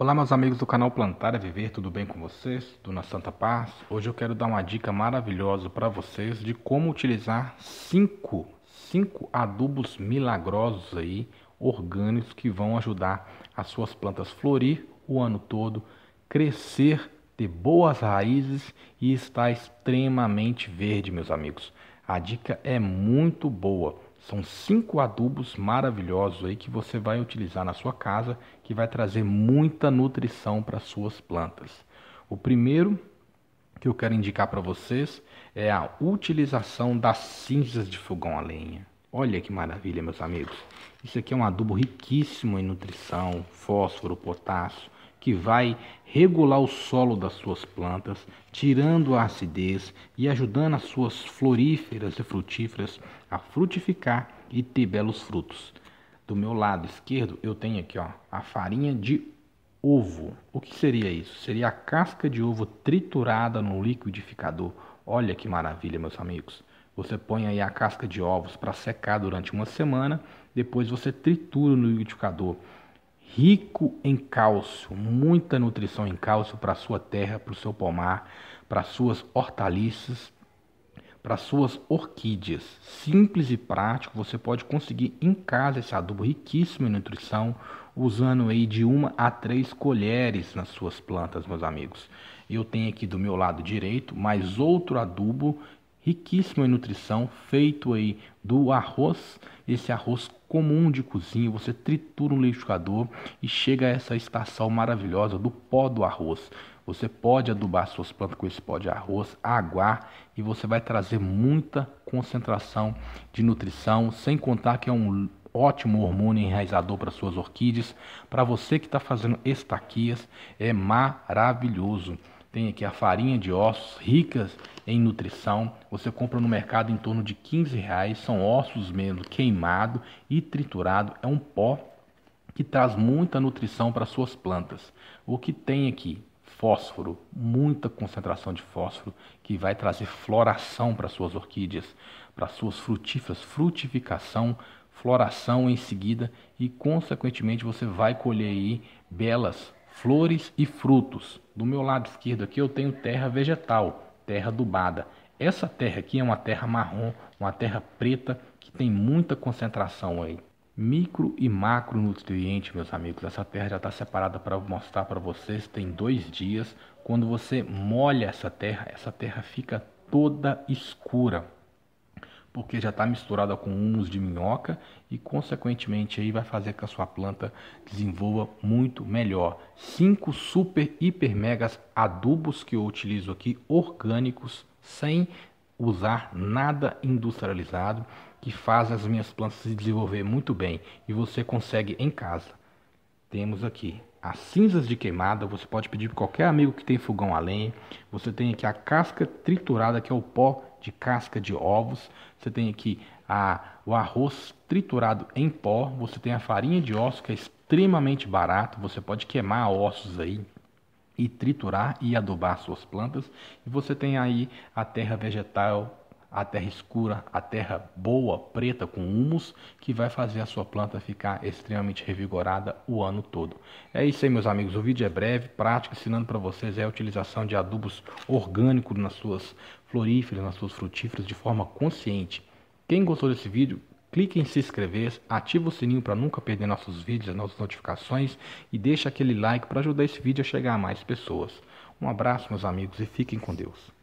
Olá meus amigos do canal Plantar é Viver, tudo bem com vocês? Do Na Santa Paz. Hoje eu quero dar uma dica maravilhosa para vocês de como utilizar cinco, cinco adubos milagrosos aí, orgânicos que vão ajudar as suas plantas florir o ano todo, crescer, ter boas raízes e estar extremamente verde, meus amigos. A dica é muito boa. São cinco adubos maravilhosos aí que você vai utilizar na sua casa, que vai trazer muita nutrição para suas plantas. O primeiro que eu quero indicar para vocês é a utilização das cinzas de fogão a lenha. Olha que maravilha, meus amigos. Isso aqui é um adubo riquíssimo em nutrição, fósforo, potássio que vai regular o solo das suas plantas, tirando a acidez e ajudando as suas floríferas e frutíferas a frutificar e ter belos frutos. Do meu lado esquerdo eu tenho aqui ó, a farinha de ovo. O que seria isso? Seria a casca de ovo triturada no liquidificador. Olha que maravilha, meus amigos. Você põe aí a casca de ovos para secar durante uma semana, depois você tritura no liquidificador rico em cálcio, muita nutrição em cálcio para sua terra, para o seu pomar, para as suas hortaliças, para as suas orquídeas. Simples e prático, você pode conseguir em casa esse adubo riquíssimo em nutrição, usando aí de uma a três colheres nas suas plantas, meus amigos. Eu tenho aqui do meu lado direito mais outro adubo riquíssimo em nutrição, feito aí do arroz, esse arroz comum de cozinha, você tritura um liquidificador e chega a essa estação maravilhosa do pó do arroz. Você pode adubar suas plantas com esse pó de arroz, aguar e você vai trazer muita concentração de nutrição, sem contar que é um ótimo hormônio enraizador para suas orquídeas. Para você que está fazendo estaquias, é maravilhoso. Tem aqui a farinha de ossos ricas em nutrição. Você compra no mercado em torno de 15 reais. São ossos mesmo queimado e triturado. É um pó que traz muita nutrição para suas plantas. O que tem aqui? Fósforo, muita concentração de fósforo que vai trazer floração para suas orquídeas, para suas frutíferas, frutificação, floração em seguida e consequentemente você vai colher aí belas flores e frutos. Do meu lado esquerdo aqui eu tenho terra vegetal, terra adubada. Essa terra aqui é uma terra marrom, uma terra preta que tem muita concentração aí. Micro e macronutriente, meus amigos. Essa terra já está separada para mostrar para vocês. Tem dois dias. Quando você molha essa terra, essa terra fica toda escura porque já está misturada com humus de minhoca e consequentemente aí vai fazer que a sua planta desenvolva muito melhor. Cinco super hiper megas adubos que eu utilizo aqui orgânicos sem usar nada industrializado que faz as minhas plantas se desenvolver muito bem e você consegue em casa. Temos aqui as cinzas de queimada, você pode pedir para qualquer amigo que tem fogão a lenha. Você tem aqui a casca triturada, que é o pó de casca de ovos. Você tem aqui a, o arroz triturado em pó. Você tem a farinha de ossos, que é extremamente barato. Você pode queimar ossos aí e triturar e adubar suas plantas. E você tem aí a terra vegetal a terra escura, a terra boa, preta, com humus, que vai fazer a sua planta ficar extremamente revigorada o ano todo. É isso aí, meus amigos. O vídeo é breve, prático, ensinando para vocês é a utilização de adubos orgânicos nas suas floríferas, nas suas frutíferas, de forma consciente. Quem gostou desse vídeo, clique em se inscrever, ativa o sininho para nunca perder nossos vídeos, nossas notificações e deixa aquele like para ajudar esse vídeo a chegar a mais pessoas. Um abraço, meus amigos, e fiquem com Deus.